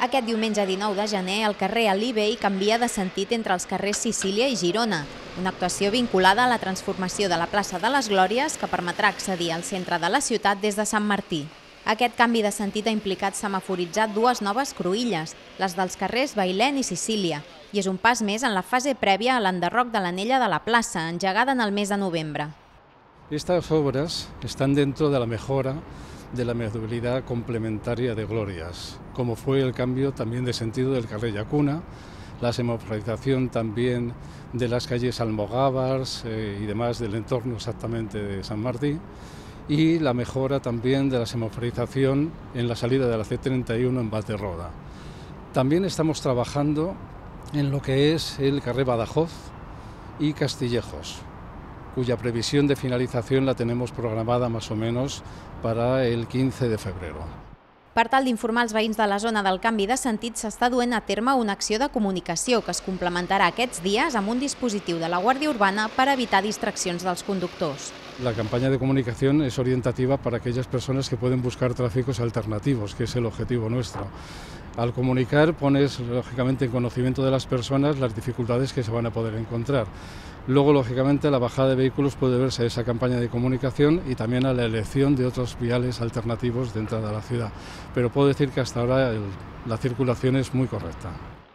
Aquest diumenge 19 de gener, el carrer Alibey canvia de sentit entre els carrers Sicília i Girona, una actuació vinculada a la transformació de la plaça de les Glòries que permetrà accedir al centre de la ciutat des de Sant Martí. Aquest canvi de sentit ha implicat semaforitzar dues noves cruïlles, les dels carrers Bailén i Sicília, i és un pas més en la fase prèvia a l'enderroc de l'anella de la plaça, engegada en el mes de novembre. Estas obras están dentro de la mejora de la movilidad complementaria de Glorias, como fue el cambio también de sentido del carrer Yacuna, la semaforización también de las calles Almogábars eh, y demás del entorno exactamente de San Martín y la mejora también de la semaforización en la salida de la C31 en Valderroda. También estamos trabajando en lo que es el carrer Badajoz y Castillejos, cuya previsión de finalización la tenemos programada más o menos para el 15 de febrero. Per tal d'informar els veïns de la zona del canvi de sentit, s'està duent a terme una acció de comunicació que es complementarà aquests dies amb un dispositiu de la Guàrdia Urbana per evitar distraccions dels conductors. La campaña de comunicación es orientativa para aquellas personas que pueden buscar tráficos alternativos, que es el objetivo nuestro. Al comunicar pones lógicamente en conocimiento de las personas las dificultades que se van a poder encontrar. Luego, lógicamente, la bajada de vehículos puede verse a esa campaña de comunicación y también a la elección de otros viales alternativos de entrada a la ciudad. Pero puedo decir que hasta ahora la circulación es muy correcta.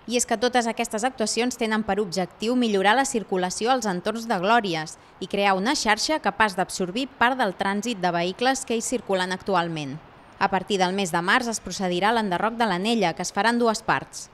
I és que totes aquestes actuacions tenen per objectiu millorar la circulació als entorns de Glòries i crear una xarxa capaç d'absorbir part del trànsit de vehicles que hi circulen actualment. A partir del mes de març es procedirà a l'enderroc de l'anella, que es farà en dues parts.